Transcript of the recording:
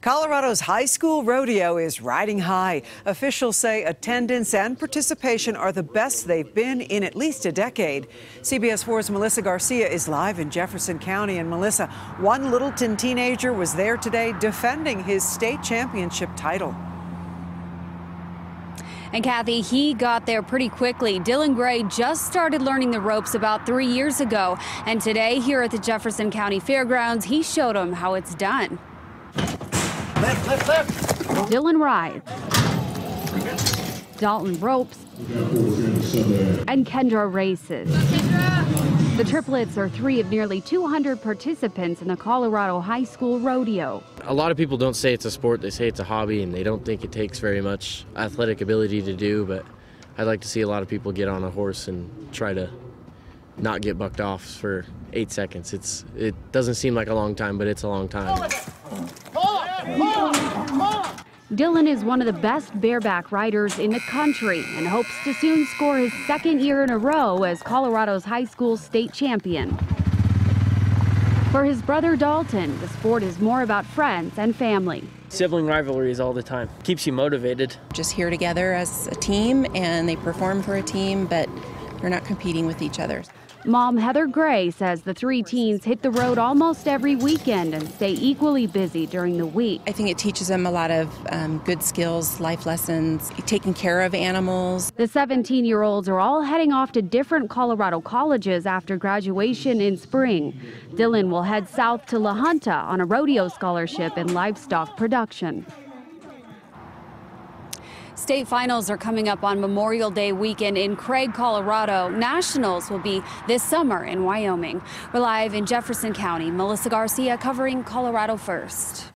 Colorado's high school rodeo is riding high. Officials say attendance and participation are the best they've been in at least a decade. CBS 4's Melissa Garcia is live in Jefferson County. And Melissa, one Littleton teenager was there today defending his state championship title. And Kathy, he got there pretty quickly. Dylan Gray just started learning the ropes about three years ago. And today, here at the Jefferson County Fairgrounds, he showed him how it's done. Lift, lift, lift. Dylan rides. Dalton ropes. And Kendra races. The triplets are three of nearly 200 participants in the Colorado High School Rodeo. A lot of people don't say it's a sport, they say it's a hobby, and they don't think it takes very much athletic ability to do, but I'd like to see a lot of people get on a horse and try to not get bucked off for eight seconds. It's It doesn't seem like a long time, but it's a long time. Dylan is one of the best bareback riders in the country and hopes to soon score his second year in a row as Colorado's high school state champion. For his brother Dalton, the sport is more about friends and family. Sibling rivalries all the time. Keeps you motivated. Just here together as a team and they perform for a team, but they're not competing with each other. Mom Heather Gray says the three teens hit the road almost every weekend and stay equally busy during the week. I think it teaches them a lot of um, good skills, life lessons, taking care of animals. The 17 year olds are all heading off to different Colorado colleges after graduation in spring. Dylan will head south to La Junta on a rodeo scholarship in livestock production. State finals are coming up on Memorial Day weekend in Craig, Colorado. Nationals will be this summer in Wyoming. We're live in Jefferson County. Melissa Garcia covering Colorado First.